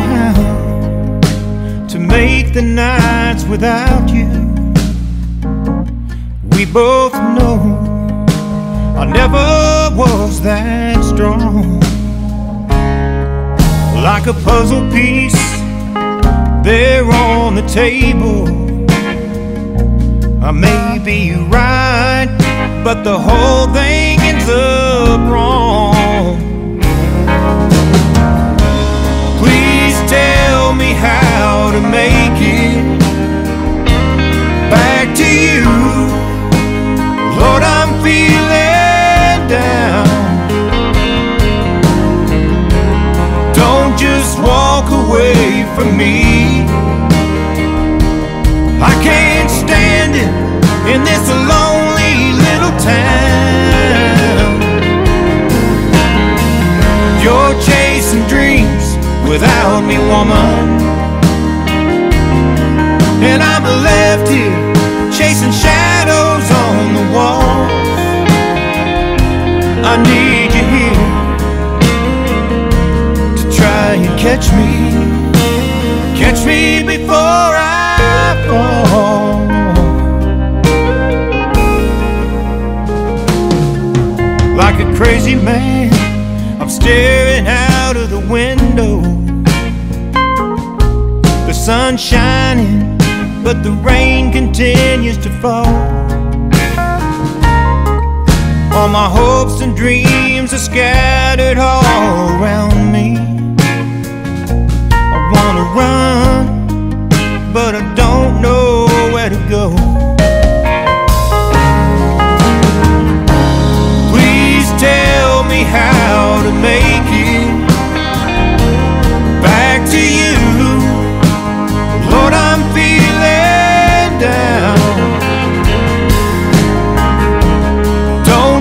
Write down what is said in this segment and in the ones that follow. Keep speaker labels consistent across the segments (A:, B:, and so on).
A: how to make the nights without you. We both know I never was that strong. Like a puzzle piece there on the table. I may be right, but the whole thing ends up to make it back to you. Lord, I'm feeling down. Don't just walk away from me. I can't stand it in this lonely little town. You're chasing dreams without me, woman. And I'm left here chasing shadows on the wall. I need you here to try and catch me. Catch me before I fall. Like a crazy man, I'm staring out of the window. The sun's shining, but the rain continues to fall. All my hopes and dreams are scattered all around me.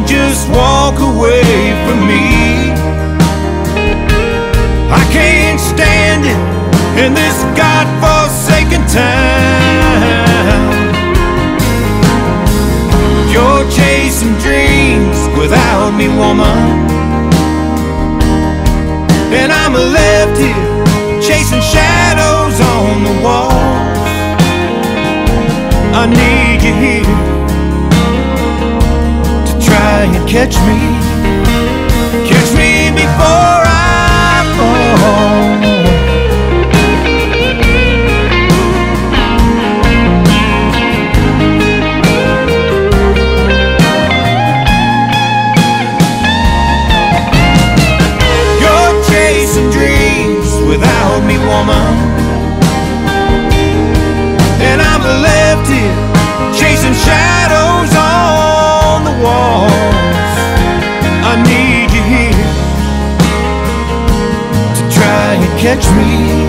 A: Just walk away from me. I can't stand it in this God-forsaken town. You're chasing dreams without me, woman. And I'm left here chasing shadows on the wall. I need catch me. Catch me.